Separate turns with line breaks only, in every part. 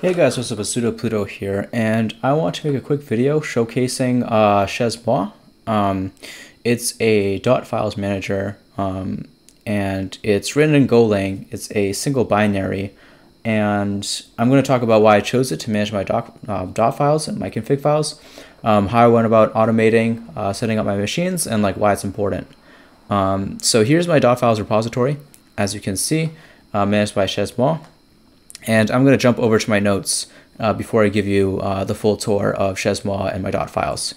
Hey guys, what's up? It's sudopluto here, and I want to make a quick video showcasing uh, Chezmoi. Um, it's a dot files manager, um, and it's written in Golang. It's a single binary, and I'm going to talk about why I chose it to manage my doc, uh, dot files and my config files, um, how I went about automating, uh, setting up my machines, and like why it's important. Um, so here's my dot files repository, as you can see, uh, managed by Chezmoi. And I'm going to jump over to my notes uh, before I give you uh, the full tour of Chezmoi and my dot files.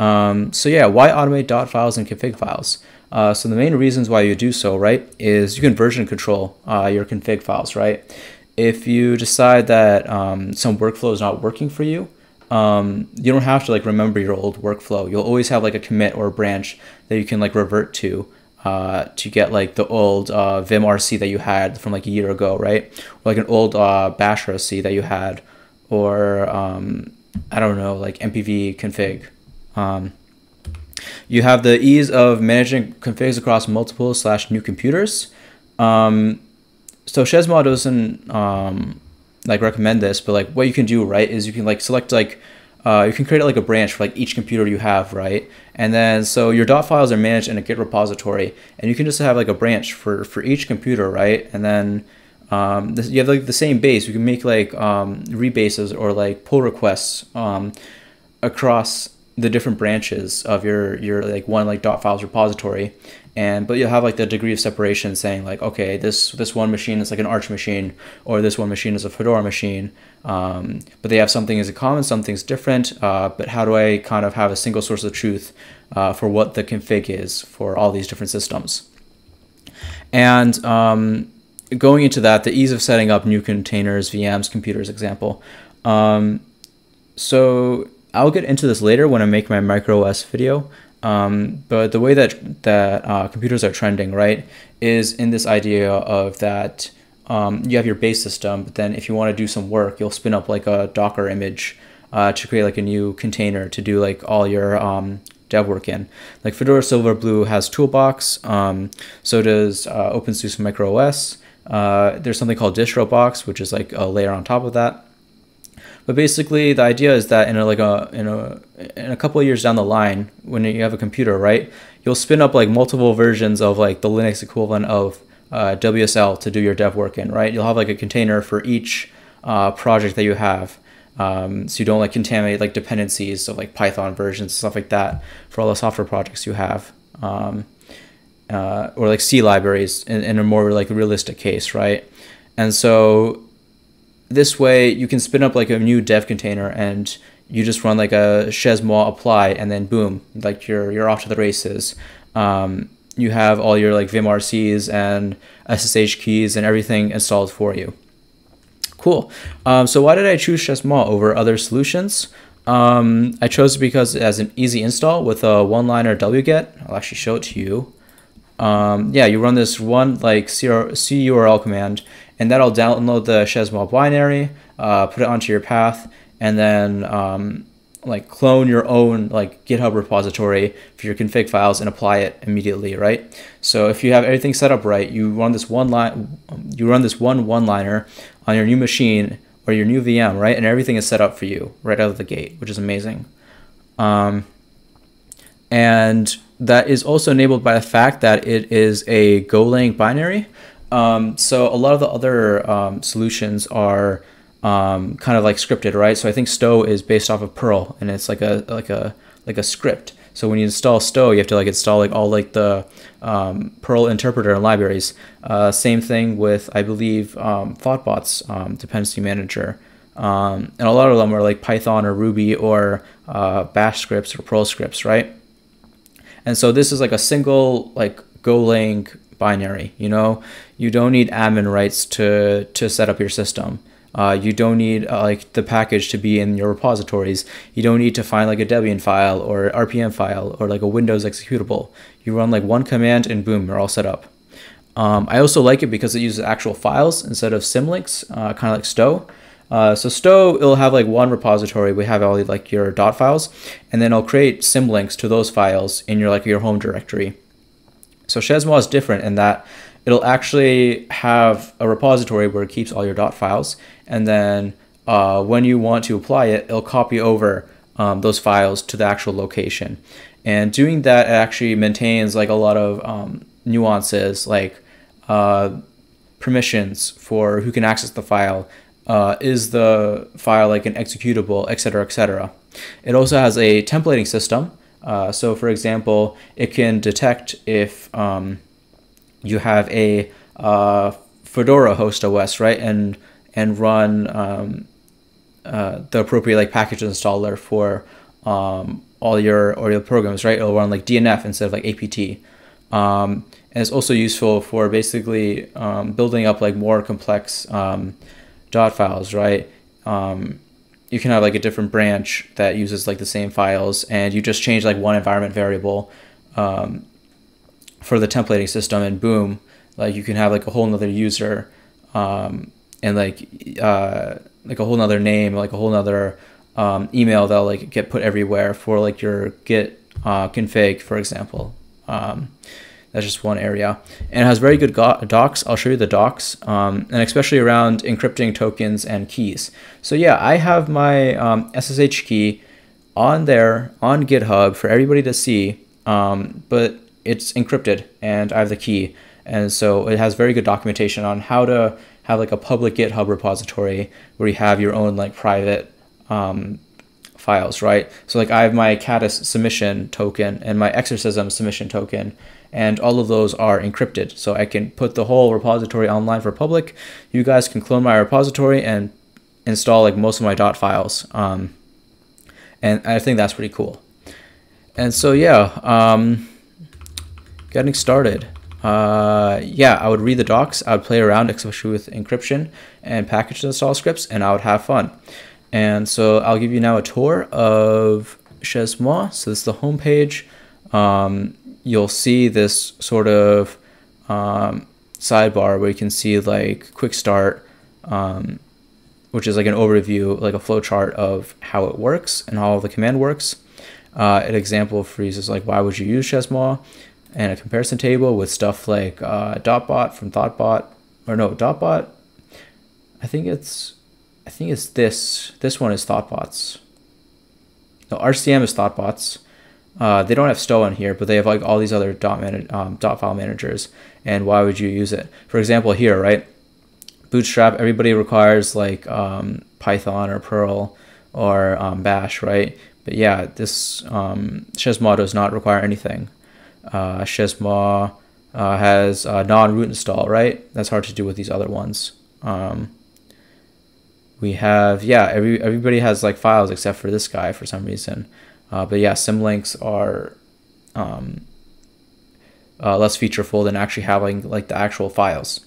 Um, so yeah, why automate dot files and config files? Uh, so the main reasons why you do so, right, is you can version control uh, your config files, right? If you decide that um, some workflow is not working for you, um, you don't have to like remember your old workflow. You'll always have like a commit or a branch that you can like revert to uh, to get like the old uh, Vim RC that you had from like a year ago, right? Or like an old uh, Bash RC that you had, or um, I don't know, like MPV config. Um, you have the ease of managing configs across multiple slash new computers. Um, so Chezmoi doesn't um, like recommend this, but like what you can do, right, is you can like select like uh, you can create like a branch for like each computer you have, right? And then so your dot files are managed in a Git repository, and you can just have like a branch for for each computer, right? And then um, this, you have like the same base. You can make like um, rebases or like pull requests um, across the different branches of your your like one like dot files repository. And but you'll have like the degree of separation saying like okay this this one machine is like an arch machine or this one machine is a fedora machine. Um, but they have something as a common something's different. Uh, but how do i kind of have a single source of truth uh, for what the config is for all these different systems? And um, going into that the ease of setting up new containers vms computers example. Um, so I'll get into this later when I make my microOS video. Um, but the way that that uh, computers are trending, right, is in this idea of that um, you have your base system, but then if you want to do some work, you'll spin up like a Docker image uh, to create like a new container to do like all your um, dev work in. Like Fedora Silverblue has Toolbox, um, so does uh, OpenSUSE MicroOS. Uh, there's something called DistroBox, which is like a layer on top of that. But basically, the idea is that in a, like a in a in a couple of years down the line, when you have a computer, right, you'll spin up like multiple versions of like the Linux equivalent of uh, WSL to do your dev work in, right? You'll have like a container for each uh, project that you have, um, so you don't like contaminate like dependencies of like Python versions stuff like that for all the software projects you have. Um, uh, or like C libraries in, in a more like realistic case, right? And so this way you can spin up like a new dev container and you just run like a chezmoi apply and then boom, like you're you're off to the races. Um, you have all your like vimrcs and SSH keys and everything installed for you. Cool. Um, so why did I choose Chezmoi over other solutions? Um, I chose it because it has an easy install with a one-liner wget. I'll actually show it to you. Um, yeah, you run this one like curl command and that'll download the Chezmoi binary, uh, put it onto your path, and then um, like clone your own like GitHub repository for your config files and apply it immediately, right? So if you have everything set up right, you run this one line, you run this one one-liner on your new machine or your new VM, right? And everything is set up for you right out of the gate, which is amazing. Um, and that is also enabled by the fact that it is a Golang binary. Um, so a lot of the other um, solutions are um, kind of like scripted, right? So I think Stow is based off of Perl, and it's like a like a like a script. So when you install Stow, you have to like install like all like the um, Perl interpreter and libraries. Uh, same thing with I believe um, Thoughtbot's um, dependency manager, um, and a lot of them are like Python or Ruby or uh, Bash scripts or Perl scripts, right? And so this is like a single like Golang binary. You know, you don't need admin rights to to set up your system. Uh, you don't need uh, like the package to be in your repositories. You don't need to find like a Debian file or RPM file or like a Windows executable. You run like one command and boom, you're all set up. Um, I also like it because it uses actual files instead of symlinks, uh, kind of like Stow. Uh, so Stow, it'll have like one repository. We have all like your dot files, and then it'll create symlinks to those files in your like your home directory. So Chezmoi is different in that it'll actually have a repository where it keeps all your dot files, and then uh, when you want to apply it, it'll copy over um, those files to the actual location. And doing that actually maintains like a lot of um, nuances, like uh, permissions for who can access the file. Uh, is the file like an executable, etc., etc. It also has a templating system. Uh, so, for example, it can detect if um, you have a uh, Fedora host OS, right, and and run um, uh, the appropriate like package installer for um, all your or your programs, right? It'll run like DNF instead of like APT. Um, and it's also useful for basically um, building up like more complex um, dot files, right? You can have like a different branch that uses like the same files, and you just change like one environment variable um, for the templating system, and boom, like you can have like a whole nother user um, and like uh, like a whole nother name, like a whole nother um, email that'll like get put everywhere for like your Git uh, config, for example. Um, that's just one area, and it has very good docs. I'll show you the docs, um, and especially around encrypting tokens and keys. So yeah, I have my um, SSH key on there on GitHub for everybody to see, um, but it's encrypted, and I have the key, and so it has very good documentation on how to have like a public GitHub repository where you have your own like private um, files, right? So like I have my Kattis submission token and my Exercism submission token, and all of those are encrypted. So I can put the whole repository online for public. You guys can clone my repository and install like most of my dot files. Um, and I think that's pretty cool. And so yeah, um, getting started. Uh, yeah, I would read the docs. I would play around, especially with encryption and package install scripts, and I would have fun. And so I'll give you now a tour of Chezmoi. So this is the homepage. Um, you'll see this sort of um, sidebar where you can see like quick start, um, which is like an overview, like a flow chart of how it works and how the command works. Uh, an example for is like why would you use Chezmoi, and a comparison table with stuff like uh, Dotbot from Thoughtbot, or no Dotbot. I think it's I think it's this. This one is Thoughtbots. No, RCM is Thoughtbots. Uh, they don't have Stow in here, but they have like all these other dot, man- um, dot file managers. And why would you use it? For example, here, right? Bootstrap, everybody requires like um, Python or Perl or um, Bash, right? But yeah, this um, Moi does not require anything. Uh, Moi uh, has non-root install, right? That's hard to do with these other ones. Um, we have yeah every everybody has like files except for this guy for some reason uh, but yeah symlinks are um, uh, less featureful than actually having like the actual files.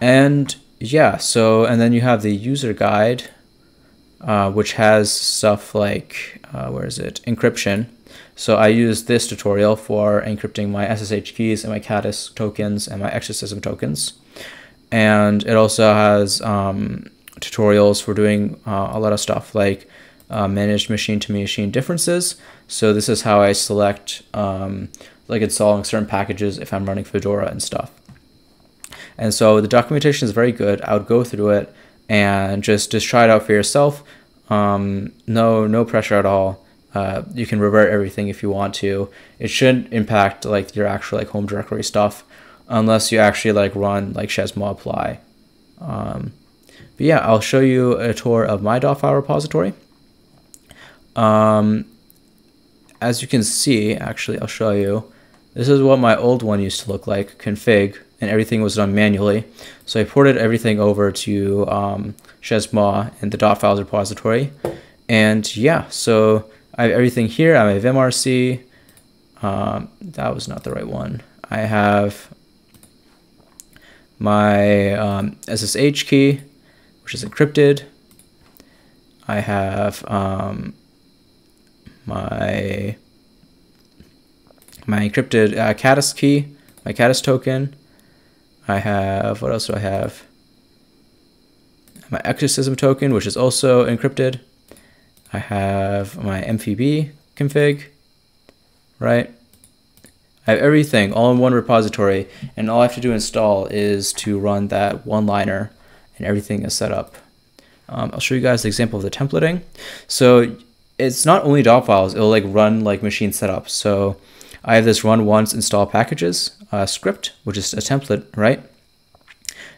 And yeah so and then you have the user guide uh, which has stuff like uh, where is it? Encryption. So I use this tutorial for encrypting my SSH keys and my Kattis tokens and my Exercism tokens. And it also has um, tutorials for doing uh, a lot of stuff like uh, managed machine to machine differences. So this is how I select um, like installing certain packages if I'm running Fedora and stuff. And so the documentation is very good. I would go through it and just just try it out for yourself. Um, no no pressure at all. Uh, you can revert everything if you want to. It shouldn't impact like your actual like home directory stuff unless you actually like run like Chez apply. Um, but yeah, I'll show you a tour of my file repository. Um, as you can see, actually, I'll show you. This is what my old one used to look like, config, and everything was done manually. So I ported everything over to um, Chezmoi and the dot files repository. And yeah, so I have everything here. I have MRC. Um, that was not the right one. I have my um, SSH key which is encrypted. I have um, my my encrypted uh, Kattis key, my Kattis token. I have, what else do I have? My Exercism token, which is also encrypted. I have my MPV config, right? I have everything all in one repository, and all I have to do install is to run that one-liner and everything is set up. Um, I'll show you guys the example of the templating. So it's not only dot files, it'll like run like machine setup. So I have this run once install packages uh, script, which is a template, right?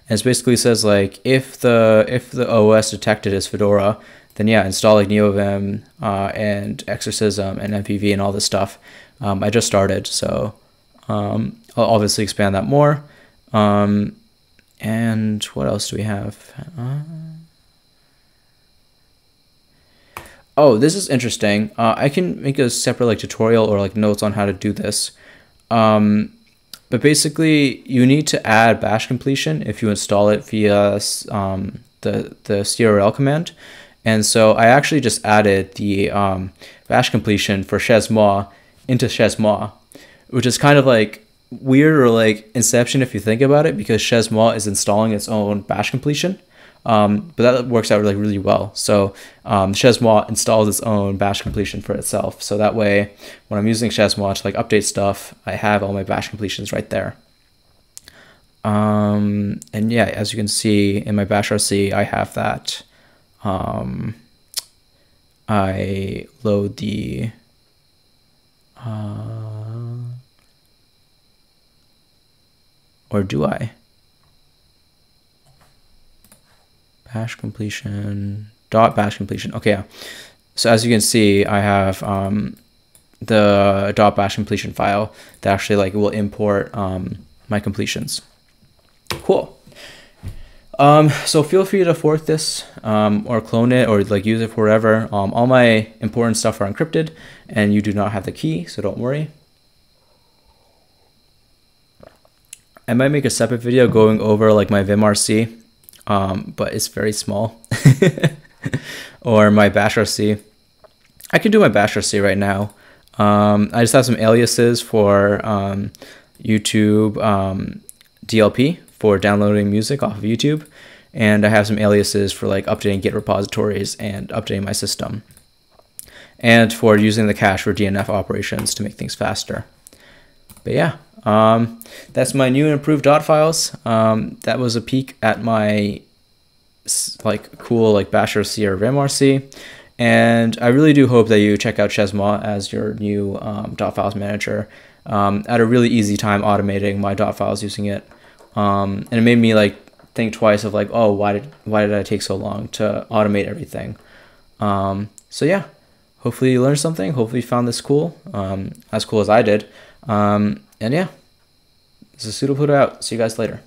And it basically says like if the if the OS detected is Fedora, then yeah, install like NeoVim uh, and Exercism and MPV and all this stuff. Um, I just started, so um, I'll obviously expand that more. Um, and what else do we have? Uh, oh, this is interesting. Uh, I can make a separate like tutorial or like notes on how to do this. Um, but basically, you need to add bash completion if you install it via um, the, the curl command. And so I actually just added the um, bash completion for chezmoi into chezmoi, which is kind of like weird or like Inception if you think about it, because chezmoi is installing its own bash completion. Um, but that works out really, really well. So um, chezmoi installs its own bash completion for itself. So that way, when I'm using chezmoi to like update stuff, I have all my bash completions right there. Um, and yeah, as you can see in my bash RC, I have that. Um, I load the uh, or do I? Bash completion, dot bash completion. Okay, yeah. So as you can see, I have um, the dot bash completion file that actually like will import um, my completions. Cool. Um, so feel free to fork this um, or clone it or like use it for whatever. Um, all my important stuff are encrypted and you do not have the key, so don't worry. I might make a separate video going over like my vimrc um, but it's very small. or my bashrc. I can do my bashrc right now. Um, I just have some aliases for um, YouTube um, DLP for downloading music off of YouTube. And I have some aliases for like updating Git repositories and updating my system. And for using the cache for DNF operations to make things faster. But yeah, um, that's my new and improved dot files. Um, that was a peek at my like cool like bashrc or vimrc. And I really do hope that you check out Chezmoi as your new um, dot files manager. Um, I had a really easy time automating my dot files using it. Um, and it made me like think twice of like, oh, why did why did I take so long to automate everything? Um, so yeah, hopefully you learned something. Hopefully you found this cool, um, as cool as I did. Um, and yeah, this is Sudo out. See you guys later.